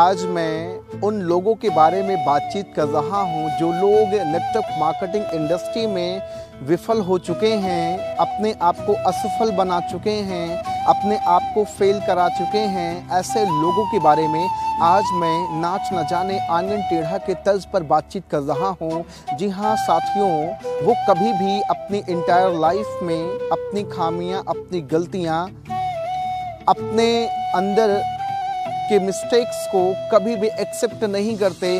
आज मैं उन लोगों के बारे में बातचीत कर रहा हूँ जो लोग नेटवर्क मार्केटिंग इंडस्ट्री में विफल हो चुके हैं, अपने आप को असफल बना चुके हैं, अपने आप को फेल करा चुके हैं, ऐसे लोगों के बारे में आज मैं नाच न जाने आँगन टेढ़ा के तर्ज पर बातचीत कर रहा हूँ। जी हाँ साथियों, वो कभी भी अपनी इंटायर लाइफ में अपनी खामियाँ, अपनी गलतियाँ अपने अंदर के मिस्टेक्स को कभी भी एक्सेप्ट नहीं करते।